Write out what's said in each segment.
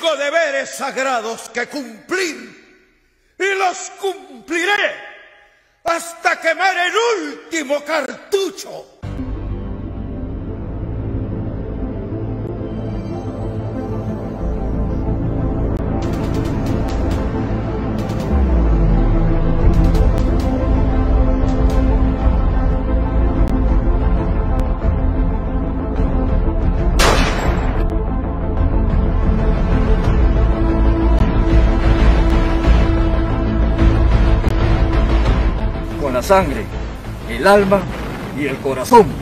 Tengo deberes sagrados que cumplir y los cumpliré hasta quemar el último cartucho. La sangre, el alma y el corazón.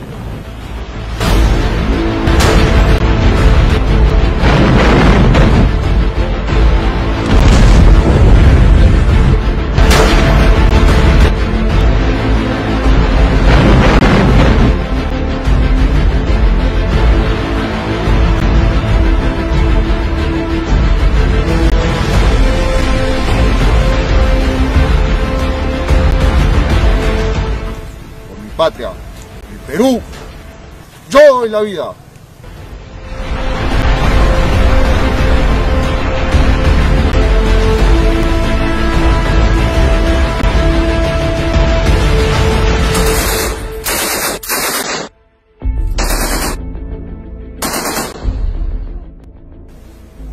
Patria, el Perú. Yo doy la vida.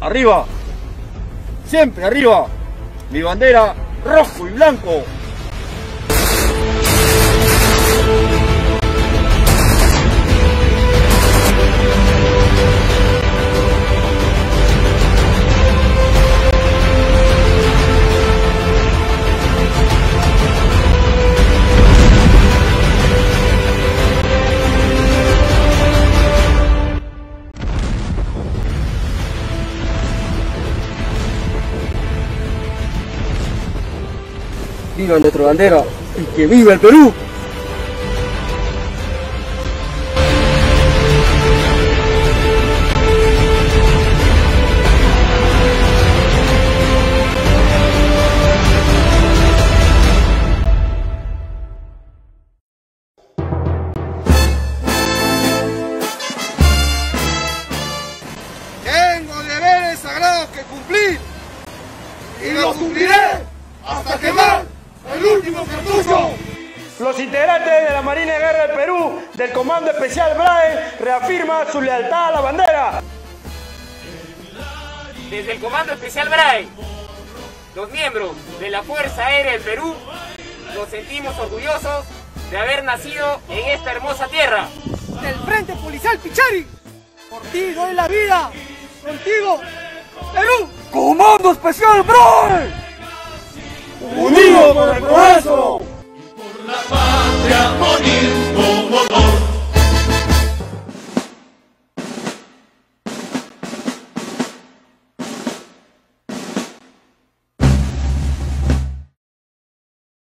Arriba, siempre arriba, mi bandera rojo y blanco. Viva nuestra bandera y que viva el Perú. Tengo deberes sagrados que cumplir. Y los cumpliré hasta quemar el último cartucho. Los integrantes de la Marina de Guerra del Perú, del Comando Especial BRAE, reafirman su lealtad a la bandera. Desde el Comando Especial BRAE, los miembros de la Fuerza Aérea del Perú, nos sentimos orgullosos de haber nacido en esta hermosa tierra. del Frente Policial Pichari. Por ti doy la vida. Contigo, Perú. Comando Especial BRAE. Unido por el progreso.